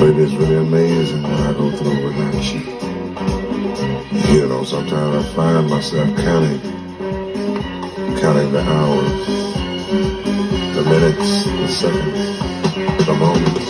But it's really amazing when I go through without you. You know, sometimes I find myself counting, counting the hours, the minutes, the seconds, the moments.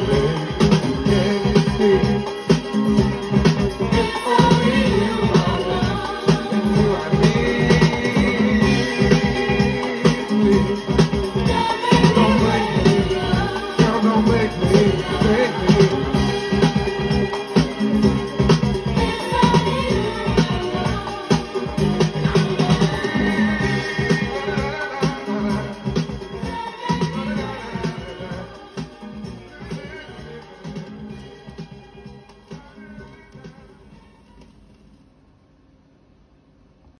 baby.